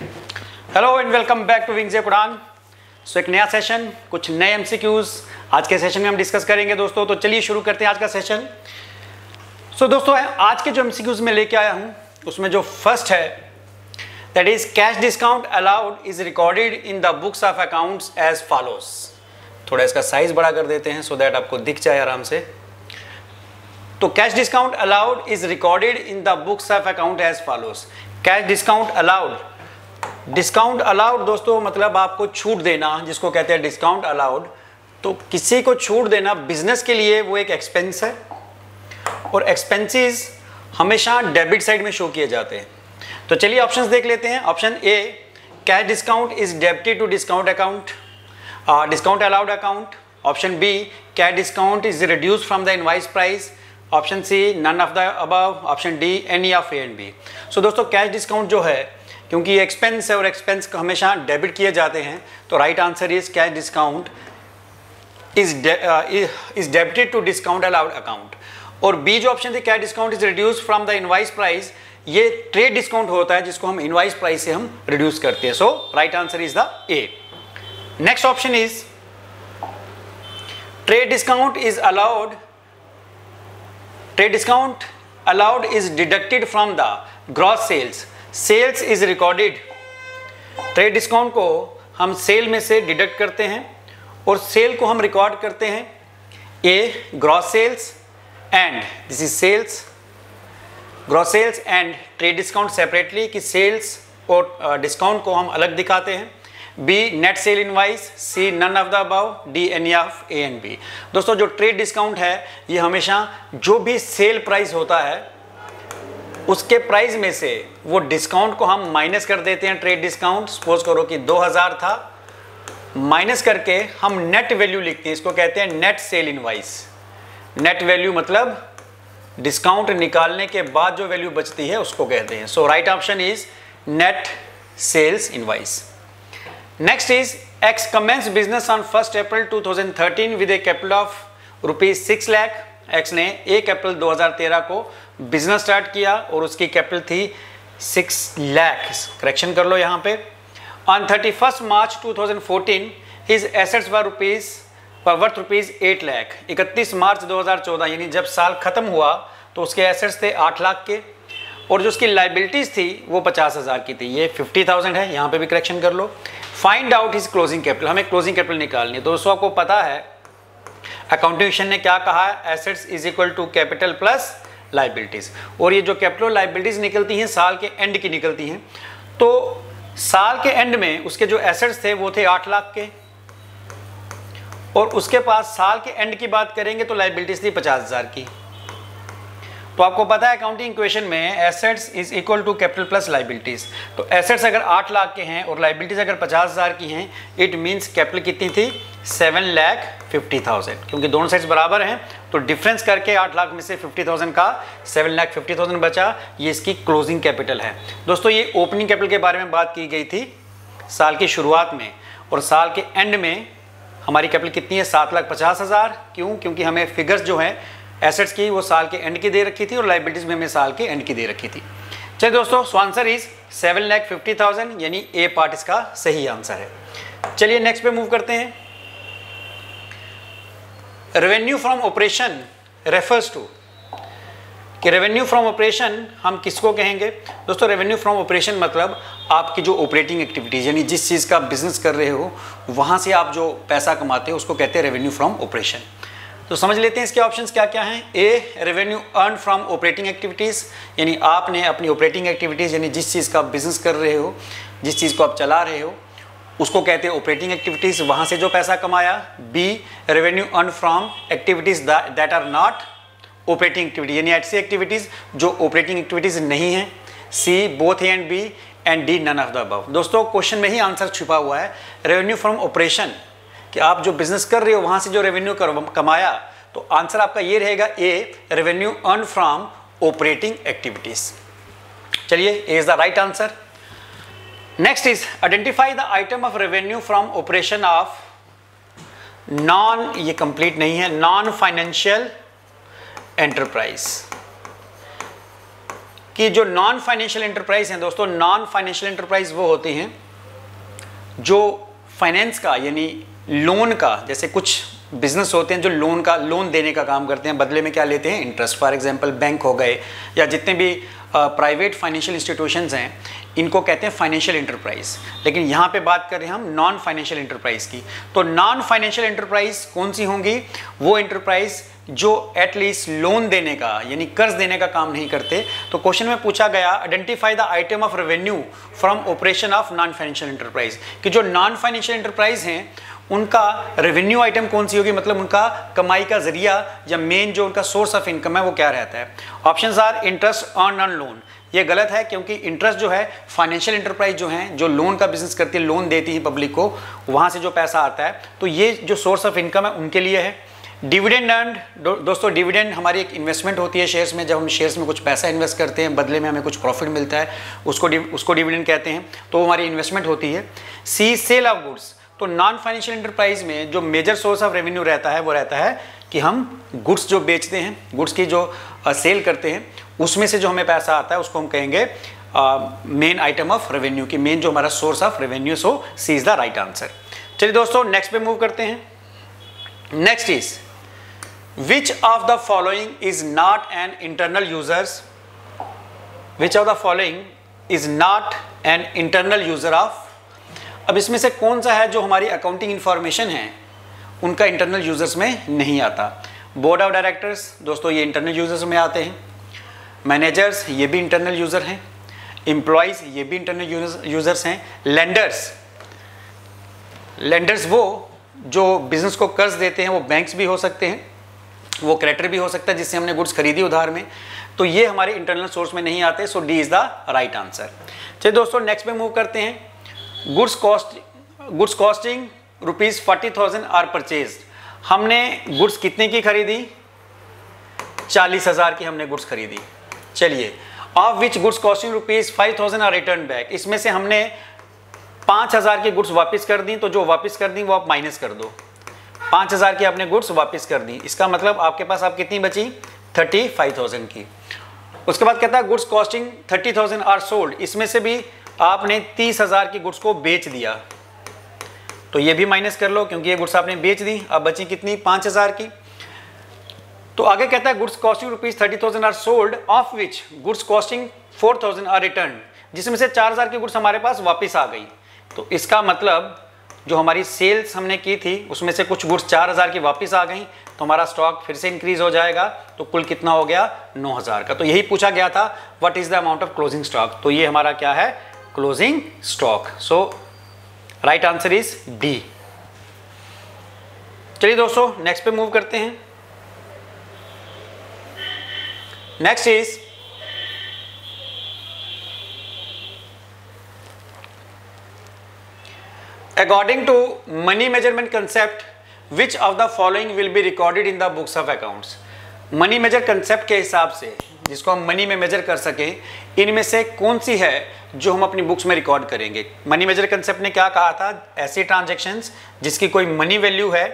Hello and welcome back to wings Quran so एक नया session कुछ नए एमसीक्यूज आज के सेशन में हम डिस्कस करेंगे दोस्तों तो चलिए शुरू करते हैं आज का सेशन सो so, दोस्तों आज के जो एमसीक्यूज में लेके आया हूँ उसमें जो फ़र्स्ट है that is cash discount allowed is recorded in the books of accounts as follows थोड़ा इसका साइज़ बड़ा कर देते हैं सो so दैट आपको दिख जाए आराम से। तो cash discount allowed is recorded in the books of account as follows cash discount allowed discount allowed दोस्तों मतलब आपको छूट देना, जिसको कहते हैं डिस्काउंट अलाउड तो किसी को छूट देना बिज़नेस के लिए वो एक एक्सपेंस है। और एक्सपेंसेस हमेशा डेबिट साइड में शो किए जाते हैं। तो चलिए ऑप्शंस देख लेते हैं। Option A cash discount is debited to discount account discount allowed account option B cash discount is reduce from the invoice price option C none of the above option D any of A and B so दोस्तों cash discount जो है क्योंकि expense है और expense हमेशा debit किए जाते हैं तो right answer is cash discount is is debited to discount allowed account और बी जो ऑप्शन थे cash discount is reduce from the invoice price ये ट्रेड डिस्काउंट होता है जिसको हम इनवाइस प्राइस से हम रिड्यूस करते हैं। So right answer is the A next option is trade discount is allowed trade discount allowed is deducted from the gross sales. Sales is recorded. Trade discount को हम सेल में से deduct करते हैं और सेल को हम रिकॉर्ड करते हैं। A, gross sales and this is sales gross sales and trade discount separately कि सेल्स और डिस्काउंट को हम अलग दिखाते हैं। B, net sale invoice, C, none of the above D, any of A and B. दोस्तों, जो ट्रेड डिस्काउंट है, ये हमेशा जो भी सेल प्राइस होता है उसके प्राइस में से वो डिस्काउंट को हम माइनस कर देते हैं ट्रेड डिस्काउंट सपोज़ करो कि 2000 था। माइनस करके हम नेट वैल्यू लिखते हैं। इसको कहते हैं net sale invoice net value मतलब डिस्काउंट निकालने के बाद जो वैल्यू बचती है, उसको कहते हैं। So right option is net sales invoice Next is X commenced business on 1st April 2013 with a capital of rupees 6 lakh. X ने एक अप्रैल 2013 को बिज़नेस स्टार्ट किया और उसकी कैपिटल थी सिक्स लैख करेक्शन कर लो यहाँ पे। On 31st March 2014 his assets were rupees पर वर्थ रुपीज़ एट लैख इकतीस मार्च 2014 यानी जब साल खत्म हुआ तो उसके एसेट्स थे आठ लाख के। और जो उसकी लाइबिलिटीज थी, वो पचास हज़ार की थी। ये फिफ्टी थाउज़ेंड है, यहाँ पे भी करेक्शन कर लो। Find out is closing capital हमें क्लोजिंग कैपिटल निकालनी है। दोस्तों, आपको पता है अकाउंटेशन ने क्या कहा? है assets is equal to capital plus liabilities और ये जो कैपिटल लाइबिलिटीज निकलती हैं, साल के एंड की निकलती हैं। तो साल के एंड में उसके जो एसेट्स थे, वो थे आठ लाख के। और उसके पास साल के एंड की बात करेंगे तो लाइबिलिटीज थी पचास हज़ार की। तो आपको पता है अकाउंटिंग इक्वेशन में assets is equal to capital plus liabilities तो एसेट्स अगर आठ लाख के हैं और लाइबिलिटीज अगर पचास हज़ार की हैं इट मीन्स कैपिटल कितनी थी? सेवन लैख फिफ्टी थाउज़ेंड क्योंकि दोनों साइड्स बराबर हैं तो डिफरेंस करके आठ लाख में से फिफ्टी थाउज़ेंड का सेवन लाख फिफ्टी थाउज़ेंड बचा। ये इसकी क्लोजिंग कैपिटल है। दोस्तों, ये ओपनिंग कैपिटल के बारे में बात की गई थी साल की शुरुआत में, और साल के एंड में हमारी कैपिटल कितनी है? सात लाख पचास हज़ार। क्यों? क्योंकि हमें फिगर्स जो हैं एसेट्स की वो साल के एंड की दे रखी थी, और लाइबिलिटीज में हमें साल के एंड की दे रखी थी। चलिए दोस्तों so answer is seven lakh fifty thousand यानी ए पार्ट इसका सही आंसर है। चलिए नेक्स्ट पे मूव करते हैं। Revenue from operation refers to कि रेवेन्यू फ्रॉम ऑपरेशन हम किसको कहेंगे? दोस्तों रेवेन्यू फ्रॉम ऑपरेशन मतलब आपकी जो ऑपरेटिंग एक्टिविटीज़ यानी जिस चीज़ का बिज़नेस कर रहे हो, वहाँ से आप जो पैसा कमाते हो, उसको कहते हैं रेवेन्यू फ्रॉम ऑपरेशन तो समझ लेते हैं इसके ऑप्शंस क्या क्या हैं? A revenue earn from operating activities यानी आपने अपनी ऑपरेटिंग एक्टिविटीज़ यानी जिस चीज़ का बिज़नेस कर रहे हो, जिस चीज़ को आप चला रहे हो उसको कहते हैं ऑपरेटिंग एक्टिविटीज़ वहाँ से जो पैसा कमाया B revenue earn from activities that are not operating activity यानी ऐसी एक्टिविटीज़ जो ऑपरेटिंग एक्टिविटीज़ नहीं है। C both and B and D none of the above दोस्तों क्वेश्चन में ही आंसर छुपा हुआ है। रेवेन्यू फ्रॉम ऑपरेशन कि आप जो बिज़नेस कर रहे हो, वहाँ से जो रेवेन्यू कमाया तो आंसर आपका ये रहेगा A revenue earn from operating activities चलिए A is the right answer next is identify the item of revenue from operation of non ये कंप्लीट नहीं है नॉन फाइनेंशियल एंटरप्राइज कि जो नॉन फाइनेंशियल एंटरप्राइज हैं दोस्तों नॉन फाइनेंशियल एंटरप्राइज वो होती हैं जो फाइनेंस का, यानी लोन का, जैसे कुछ बिज़नेस होते हैं जो लोन का लोन देने का काम करते हैं, बदले में क्या लेते हैं? इंटरेस्ट फॉर एग्जांपल बैंक हो गए, या जितने भी प्राइवेट फाइनेंशियल इंस्टीट्यूशन हैं, इनको कहते हैं फाइनेंशियल इंटरप्राइज लेकिन यहाँ पे बात कर रहे हैं हम नॉन फाइनेंशियल इंटरप्राइज की। तो नॉन फाइनेंशियल इंटरप्राइज कौन सी होंगी? वो इंटरप्राइज जो एटलीस्ट लोन देने का, यानी कर्ज देने का काम नहीं करते। तो क्वेश्चन में पूछा गया identify the item of revenue from operation of non financial enterprise कि जो नॉन फाइनेंशियल इंटरप्राइज हैं उनका रेवेन्यू आइटम कौन सी होगी? मतलब उनका कमाई का ज़रिया या मेन जो उनका सोर्स ऑफ़ इनकम है वो क्या रहता है? Option are interest on on loan ये गलत है क्योंकि इंटरेस्ट जो है फाइनेंशियल इंटरप्राइज जो है जो लोन का बिज़नेस करती है लोन देती है पब्लिक को वहाँ से जो पैसा आता है तो ये जो सोर्स ऑफ़ इनकम है उनके लिए है। डिविडेंड अर्न दो, दोस्तों डिविडेंड हमारी एक इन्वेस्टमेंट होती है शेयर्स में जब हम शेयर्स में कुछ पैसा इन्वेस्ट करते हैं बदले में हमें कुछ प्रॉफिट मिलता है उसको उसको डिविडेंड कहते हैं तो हमारी इन्वेस्टमेंट होती है। सी सेल ऑफ़ गुड्स तो नॉन फाइनेंशियल इंटरप्राइज में जो मेजर सोर्स ऑफ़ रेवेन्यू रहता है, वो रहता है कि हम गुड्स जो बेचते हैं गुड्स की जो सेल करते हैं, उसमें से जो हमें पैसा आता है, उसको हम कहेंगे मेन आइटम ऑफ़ रेवेन्यू की मेन जो हमारा source of revenue so C is the right answer चलिए दोस्तों नेक्स्ट पे मूव करते हैं। Next is which of the following is not an internal users which of the following is not an internal user of अब इसमें से कौन सा है जो हमारी अकाउंटिंग इंफॉर्मेशन है, उनका इंटरनल यूज़र्स में नहीं आता। बोर्ड ऑफ़ डायरेक्टर्स दोस्तों, ये इंटरनल यूज़र्स में आते हैं। मैनेजर्स ये भी इंटरनल यूज़र हैं। एम्प्लॉयज़ ये भी इंटरनल यूज़र्स हैं। लेंडर्स लेंडर्स वो जो बिज़नेस को कर्ज देते हैं, वो बैंक्स भी हो सकते हैं, वो क्रेडिटर भी हो सकता है, जिससे हमने गुड्स खरीदी उधार में। तो ये हमारे इंटरनल सोर्स में नहीं आते so D is the right answer चलिए दोस्तों नेक्स्ट पे मूव करते हैं। Goods cost, goods costing rupees forty thousand are purchase हमने गुड्स कितने की खरीदी? चालीस हज़ार की हमने गुड्स खरीदी। चलिए of which goods costing rupees five thousand are return back इसमें से हमने पाँच हज़ार की गुड्स वापस कर दी तो जो वापस कर दी, वो आप माइनस कर दो। पाँच हज़ार की आपने गुड्स वापस कर दी। इसका मतलब आपके पास आप कितनी बची? थर्टी फाइव थाउज़ेंड की। उसके बाद कहता है, goods costing thirty thousand are sold. इसमें से भी आपने तीस हज़ार की गुड्स को बेच दिया। तो ये भी माइनस कर लो, क्योंकि ये गुड्स आपने बेच दी, अब बची कितनी? पाँच हज़ार की। तो आगे कहता है, goods costing rupees thirty thousand are sold, of which goods costing four thousand are return, जिसमें से चार हज़ार की गुड्स हमारे पास वापस आ गई। तो इसका मतलब जो हमारी सेल्स हमने की थी, उसमें से कुछ गुड्स चार हज़ार की वापस आ गई तो हमारा स्टॉक फिर से इंक्रीज हो जाएगा। तो कुल कितना हो गया? नौ हज़ार का। तो यही पूछा गया था what is the amount of closing stock तो ये हमारा क्या है? Closing stock. So right answer is D. चलिए दोस्तों नेक्स्ट पे मूव करते हैं next is according to money measurement concept which of the following will be recorded in the books of accounts money measure concept के हिसाब से जिसको हम मनी में मेजर कर सकें, इनमें से कौन सी है जो हम अपनी बुक्स में रिकॉर्ड करेंगे? मनी मेजर कंसेप्ट ने क्या कहा था? ऐसे ट्रांजेक्शन्स जिसकी कोई मनी वैल्यू है,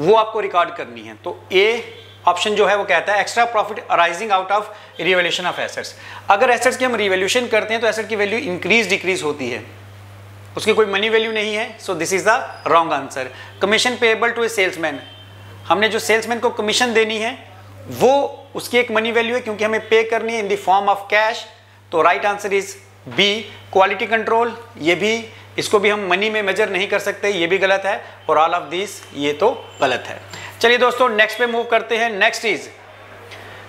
वो आपको रिकॉर्ड करनी है। तो ए ऑप्शन जो है, वो कहता है extra profit arising out of revaluation of assets अगर एसेट्स की हम रिवेल्यूशन करते हैं तो एसेट की वैल्यू इंक्रीज डिक्रीज होती है। उसकी कोई मनी वैल्यू नहीं है so this is the wrong answer commission payable to a salesman हमने जो सेल्समैन को कमीशन देनी है वो उसकी एक मनी वैल्यू है क्योंकि हमें पे करनी है in the form of cash तो right answer is B quality control ये भी, इसको भी हम मनी में मेजर नहीं कर सकते, ये भी गलत है और ऑल ऑफ़ दिस ये तो गलत है। चलिए दोस्तों नेक्स्ट पे मूव करते हैं। नेक्स्ट इज़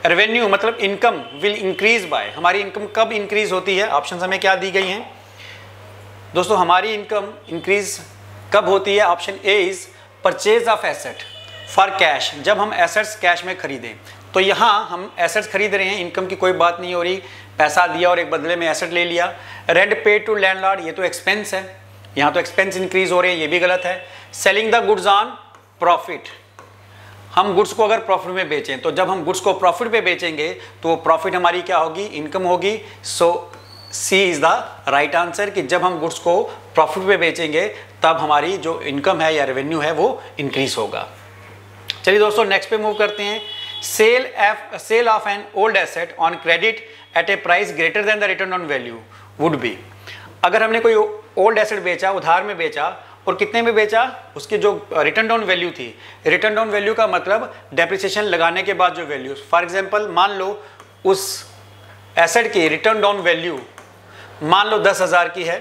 रेवेन्यू मतलब इनकम विल इंक्रीज बाय हमारी इनकम कब इंक्रीज होती है? ऑप्शन हमें क्या दी गई हैं? दोस्तों, हमारी इनकम इंक्रीज कब होती है? Option A is purchase of asset for cash जब हम एसेट्स कैश में खरीदें तो यहाँ हम एसेट्स खरीद रहे हैं इनकम की कोई बात नहीं हो रही, पैसा दिया और एक बदले में एसेट ले लिया। रेंट पे टू लैंडलॉर्ड ये तो एक्सपेंस है, यहाँ तो एक्सपेंस इंक्रीज हो रहे हैं, ये भी गलत है। Selling the goods on profit हम गुड्स को अगर प्रॉफिट में बेचें तो जब हम गुड्स को प्रॉफिट पे बेचेंगे तो वो प्रॉफिट हमारी क्या होगी? इनकम होगी। So C is the right answer कि जब हम गुड्स को प्रॉफिट पे बेचेंगे, तब हमारी जो इनकम है या रेवेन्यू है, वो इंक्रीज होगा। चलिए दोस्तों नेक्स्ट पे मूव करते हैं। Sale F sale of an old asset on credit at a price greater than the return on value would be अगर हमने कोई ओल्ड एसेट बेचा, उधार में बेचा, और कितने में बेचा? उसकी जो रिटर्न डाउन वैल्यू थी। रिटर्न डाउन वैल्यू का मतलब डेप्रिसिएशन लगाने के बाद जो वैल्यू फॉर एग्ज़ाम्पल मान लो, उस एसेट की रिटर्न डाउन वैल्यू मान लो दस हज़ार की है,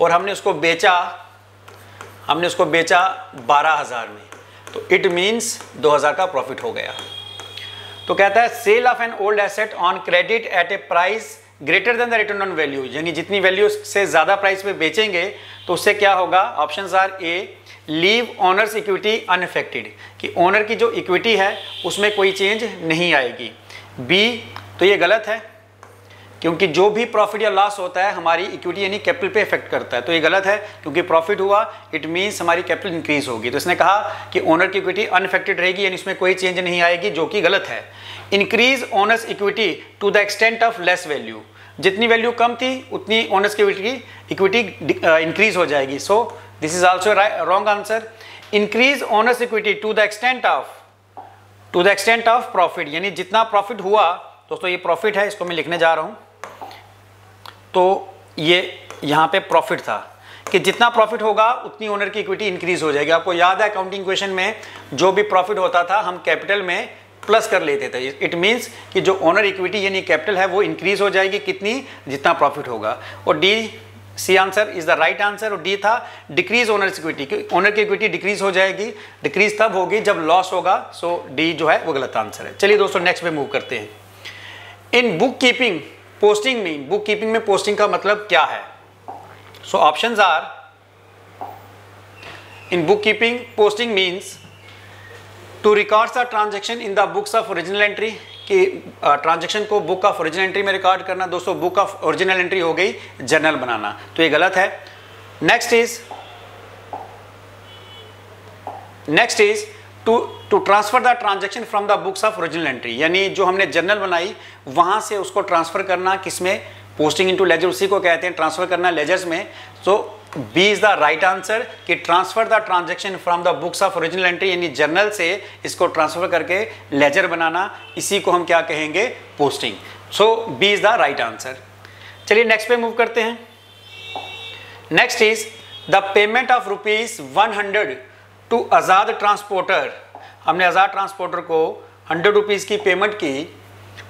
और हमने उसको बेचा, हमने उसको बेचा बारह हज़ार में। तो इट मीन्स दो हज़ार का प्रॉफिट हो गया। तो कहता है sale of an old asset on credit at a price greater than the return on value यानी जितनी वैल्यू से ज़्यादा प्राइस पे बेचेंगे तो उससे क्या होगा? Option are A leave owners equity unaffected कि ओनर की जो इक्विटी है, उसमें कोई चेंज नहीं आएगी। बी तो ये गलत है क्योंकि जो भी प्रॉफिट या लॉस होता है, हमारी इक्विटी यानी कैपिटल पे इफ़ेक्ट करता है। तो ये गलत है, क्योंकि प्रॉफिट हुआ इट मीन्स हमारी कैपिटल इंक्रीज होगी। तो इसने कहा कि ओनर की इक्विटी अनफेक्टेड रहेगी, यानी इसमें कोई चेंज नहीं आएगी, जो कि गलत है। Increase owners equity to the extent of less value जितनी वैल्यू कम थी, उतनी ओनर्स की इक्विटी इंक्रीज हो जाएगी। So this is also wrong answer increase owners equity to the extent of to the extent of profit यानी जितना profit हुआ, दोस्तों ये प्रॉफिट है, इसको मैं लिखने जा रहा हूँ। तो ये यहाँ पे प्रॉफिट था कि जितना प्रॉफिट होगा, उतनी ओनर की इक्विटी इंक्रीज हो जाएगी। आपको याद है अकाउंटिंग क्वेश्चन में जो भी प्रॉफिट होता था, हम कैपिटल में प्लस कर लेते थे। इट मीन्स कि जो ओनर इक्विटी यानी कैपिटल है, वो इंक्रीज हो जाएगी कितनी? जितना प्रॉफिट होगा। और D C answer is the right answer और डी था डिक्रीज ओनर इक्विटी ओनर की इक्विटी डिक्रीज हो जाएगी। डिक्रीज तब होगी जब लॉस होगा। सो so डी जो है, वो गलत आंसर है। चलिए दोस्तों नेक्स्ट पे मूव करते हैं। In book keeping posting mean book keeping में पोस्टिंग का मतलब क्या है? So options are in book keeping posting means to record the transaction in the books of original entry कि ट्रांजेक्शन को बुक ऑफ़ ओरिजिनल एंट्री में record करना, दोस्तों बुक ऑफ़ ओरिजिनल एंट्री हो गई जर्नल बनाना। तो ये गलत है। Next is next is to to transfer the transaction from the books of original entry यानी जो हमने जर्नल बनाई, वहाँ से उसको ट्रांसफ़र करना, किसमें? पोस्टिंग इनटू लेजर उसी को कहते हैं ट्रांसफ़र करना लेजर्स में। तो B is the right answer कि transfer the transaction from the books of original entry यानी जर्नल से इसको ट्रांसफ़र करके लेजर बनाना, इसी को हम क्या कहेंगे? Posting so B is the right answer चलिए नेक्स्ट पे मूव करते हैं। Next is the payment of rupees one hundred to Azad transporter. हमने आज़ाद ट्रांसपोर्टर को हंड्रेड रुपीज़ की पेमेंट की।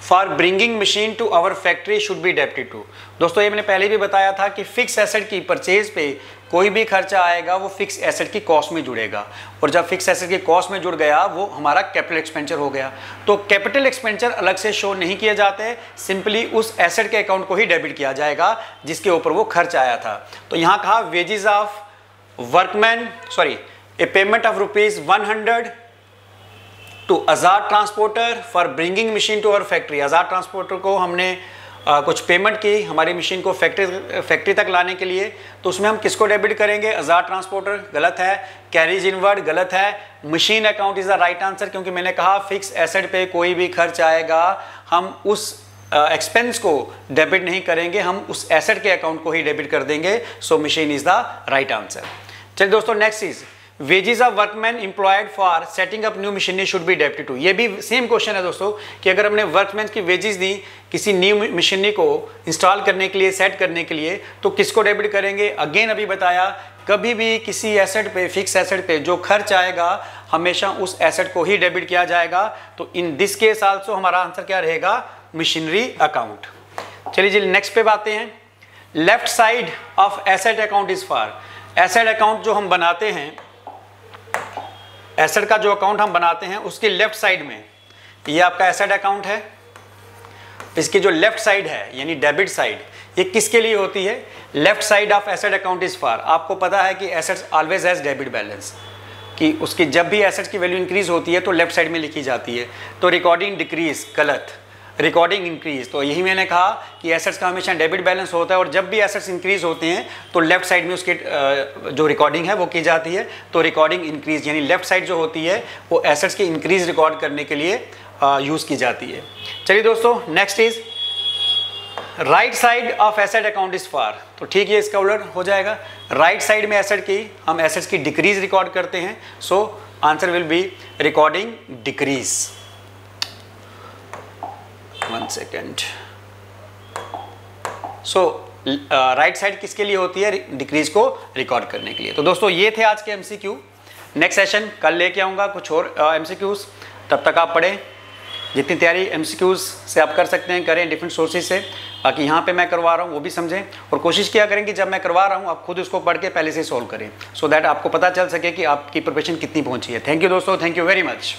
For bringing machine to our factory should be debited to. दोस्तों, ये मैंने पहले भी बताया था कि फिक्स एसेट की परचेज पे कोई भी खर्चा आएगा, वो फिक्स एसेट की कॉस्ट में जुड़ेगा। और जब फिक्स एसेट की कॉस्ट में जुड़ गया, वो हमारा कैपिटल एक्सपेंचर हो गया। तो कैपिटल एक्सपेंचर अलग से शो नहीं किए जाते, सिंपली उस एसेट के अकाउंट को ही डेबिट किया जाएगा, जिसके ऊपर वो खर्च आया था। तो यहाँ कहा wages of workman sorry A payment of rupees one hundred to Azad transporter for bringing machine to our factory Azad transporter को हमने आ, कुछ पेमेंट की हमारी मशीन को फैक्ट्री फैक्ट्री तक लाने के लिए। तो उसमें हम किसको डेबिट करेंगे? आज़ाद ट्रांसपोर्टर गलत है। कैरीज इनवर्ड गलत है। Machine account is the right answer क्योंकि मैंने कहा फिक्स एसेट पे कोई भी खर्च आएगा। हम उस एक्सपेंस को डेबिट नहीं करेंगे। हम उस एसेट के अकाउंट को ही डेबिट कर देंगे। So machine is the right answer चलिए दोस्तों next cheese wages of workman employed for setting up new machinery should be debited to ये भी सेम क्वेश्चन है दोस्तों, कि अगर हमने वर्कमैन की वेजेस दी किसी न्यू मशीनरी को इंस्टॉल करने के लिए सेट करने के लिए तो किसको डेबिट करेंगे? अगेन अभी बताया, कभी भी किसी एसेट पे फिक्स एसेट पे जो खर्च आएगा, हमेशा उस एसेट को ही डेबिट किया जाएगा। तो इन दिस केस आल्सो हमारा आंसर क्या रहेगा? मशीनरी अकाउंट चलिए जी नेक्स्ट पे बातें हैं। Left side of asset account is for asset account जो हम बनाते हैं एसेट का जो अकाउंट हम बनाते हैं, उसके लेफ़्ट साइड में, ये आपका एसेट अकाउंट है। इसकी जो लेफ़्ट साइड है, यानी डेबिट साइड ये किसके लिए होती है? Left side of asset account is for आपको पता है कि assets always has debit balance कि उसकी जब भी एसेट्स की वैल्यू इंक्रीज होती है तो लेफ़्ट साइड में लिखी जाती है। तो रिकॉर्डिंग डिक्रीज गलत। रिकॉर्डिंग इंक्रीज तो यही मैंने कहा कि एसेट्स का हमेशा डेबिट बैलेंस होता है और जब भी एसेट्स इंक्रीज होते हैं तो लेफ़्ट साइड में उसके जो रिकॉर्डिंग है, वो की जाती है। तो रिकॉर्डिंग इंक्रीज यानी लेफ़्ट साइड जो होती है, वो एसेट्स की इंक्रीज रिकॉर्ड करने के लिए यूज़ की जाती है। चलिए दोस्तों next is right side of asset account is for तो ठीक है, इसका उलट हो जाएगा। राइट right साइड में एसेट की, हम एसेट्स की डिक्रीज रिकॉर्ड करते हैं। So answer will be recording decrease one second so right side किसके लिए होती है डिक्रीज को रिकॉर्ड करने के लिए? तो दोस्तों ये थे आज के एमसीक्यू नेक्स्ट सेशन कल लेके आऊँगा कुछ और एमसीक्यूज uh, तब तक आप पढ़ें। जितनी तैयारी एम सी क्यूज से आप कर सकते हैं करें डिफरेंट सोर्सेज से। बाकी यहाँ पे मैं करवा रहा हूँ वो भी समझें। और कोशिश किया करें कि जब मैं करवा रहा हूँ आप खुद उसको पढ़ के पहले से सॉल्व करें। सो so दैट आपको पता चल सके कि आपकी प्रिपरेशन कितनी पहुँची है। थैंक यू दोस्तों थैंक यू वेरी मच